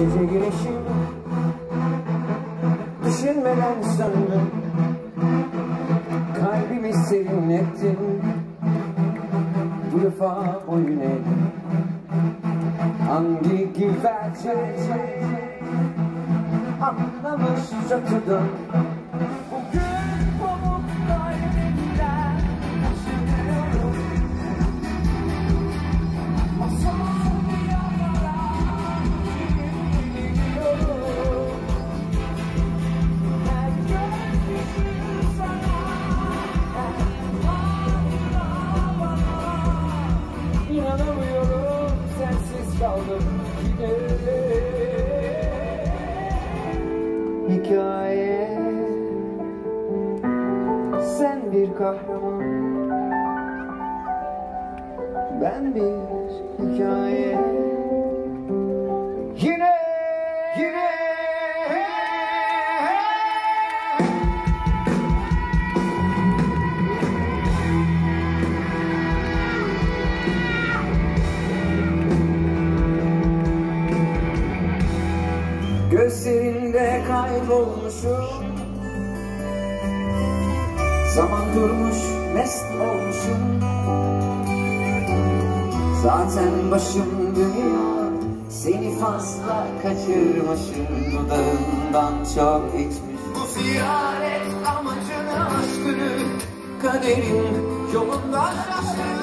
Gece güneşim Düşünmeden söndüm Kalbimi serinlettim. Bu defa boyun eğdim. Hangi güvercin Anlamış çatıdan kahraman Ben bir hikaye. Yine Yine. Gözlerinde kaybolmuşum Zaman durmuş mest olmuşum. Zaten başım dönüyor Seni fazla kaçırmışım. Dudağından çok içmiş Bu ziyaret amacını aşkını Kaderin yolundan şaşkın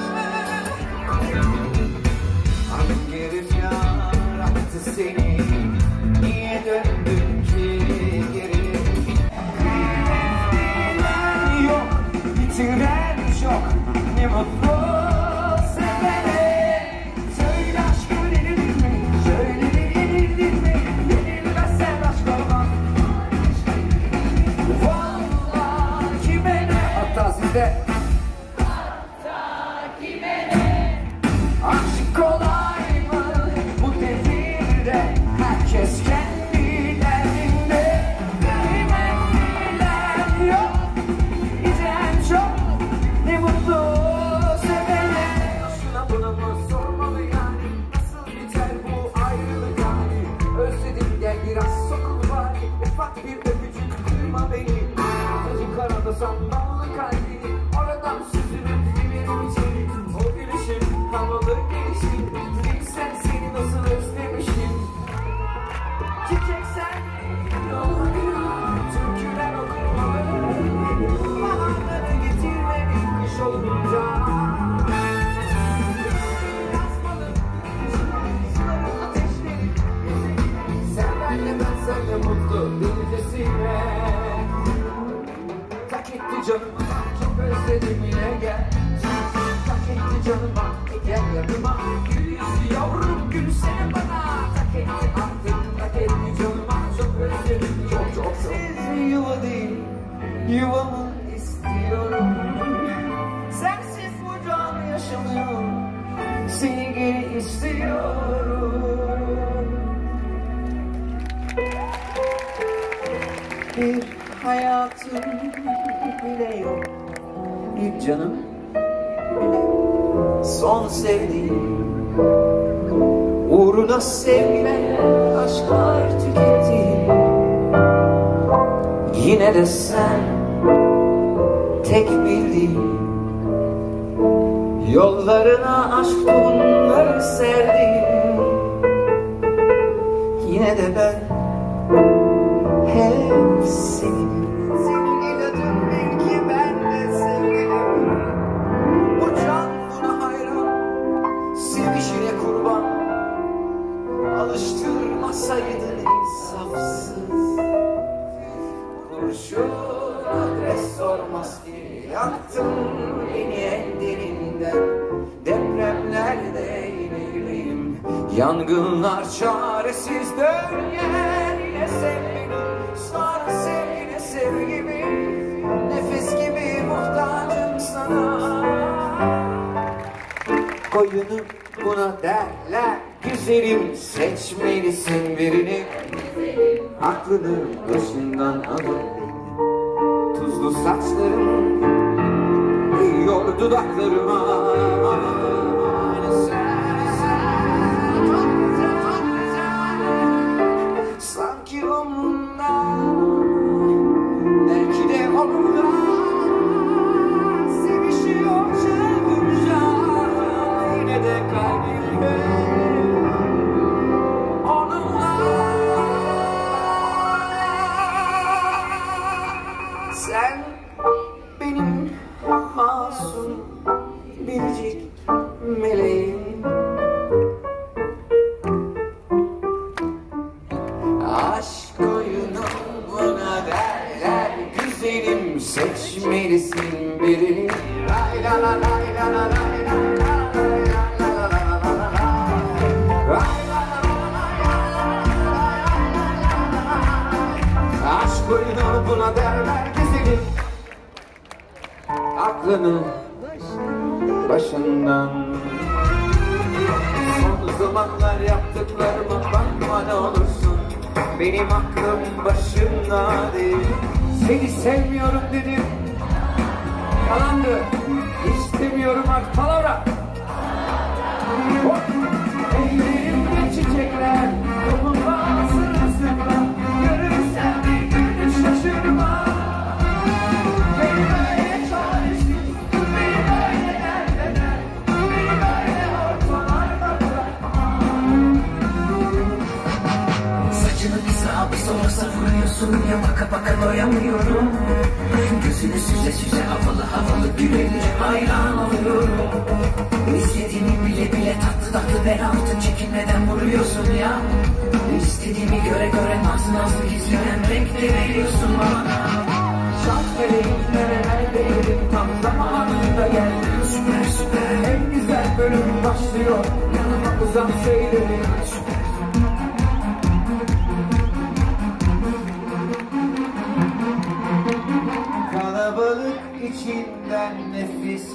Hangi rüzgar attı seni? Niye döndün delicesine Tak etti canıma çok özledim yine gel. Tak etti canıma gel yanıma. Gül yüzlü yavrum gülsene bana. Tak etti artık tak etti canıma. Çok özledim çok çok çok. Siz yuva değil yuvamı istiyorum. Sensiz bu can yaşamıyor Seni geri istiyorum Bir hayatım bile yok. Bir canım. Bile. Son sevdiğim. Uğruna sevgiler aşklar tükettiğim Yine de sen tek bildiğim. Yollarına aşk tohumları serdim Kurşun adres sormaz ki Yaktın beni en derinden Depremlerde yine yüreğim Yangınlar çaresiz dön gel Yine sev beni Sonra sev yine sevgimi Nefes gibi muhtacım sana Koyunu buna derler Güzelim seçmelisin birini Aklını başından alıp Tuzlu saçlarım Yiyor dudaklarıma. Sanki omrunda Belki de omrunda Sevişiyor çılgınca. Yine de kalbimde aşk oyunu buna derler Güzelim seçmelisin birini Lay la la lay la la lay la Aşk oyunu buna derler güzelim. Aklını başından. Son zamanlar yaptıklarıma bakma ne olur. Benim aklım başımda Seni sevmiyorum dedim. Yalandı. İstemiyorum artık savuruyorsun ya baka baka doyamıyorum Gözünü süze süze havalı havalı gülenince hayran oluyorum. İstediğimi bile bile tatlı tatlı ben altın çekinmeden vuruyorsun ya. İstediğimi göre göre nazlı nazlı gizlenen renk de veriyorsun bana. Şans vereyim nerelerdeydim tam zamanında geldim Süper süper. En güzel bölüm başlıyor. Yanıma uzansaydın Kalabalık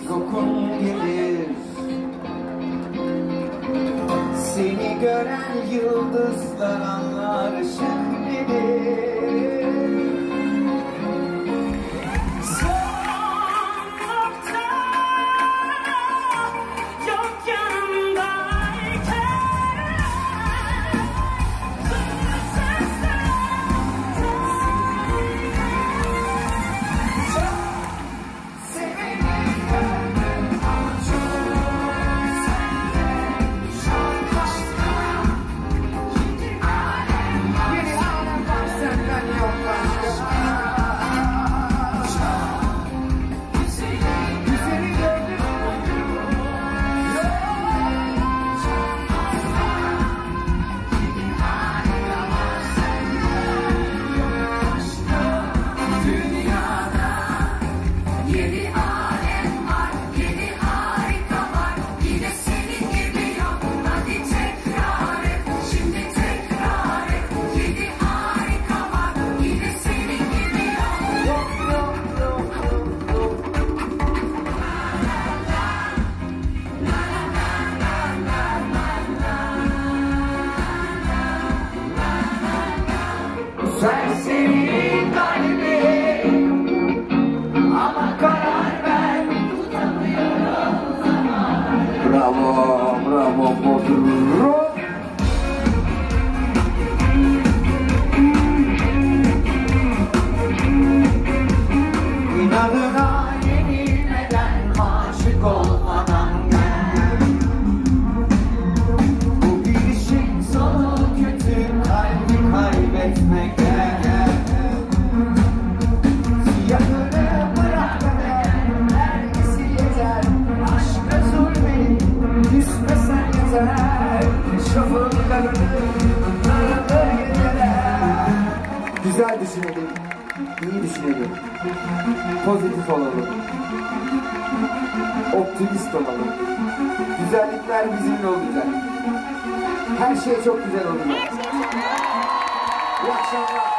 kokun gelir. Seni gören yıldızlar anlar ışık Bravo, bravo Bodrum İnadına yenilmeden Güzel düşünelim, iyi düşünelim. Pozitif olalım. Optimist olalım. Güzellikler bizimle olacak. Her şey çok güzel olacak İyi akşamlar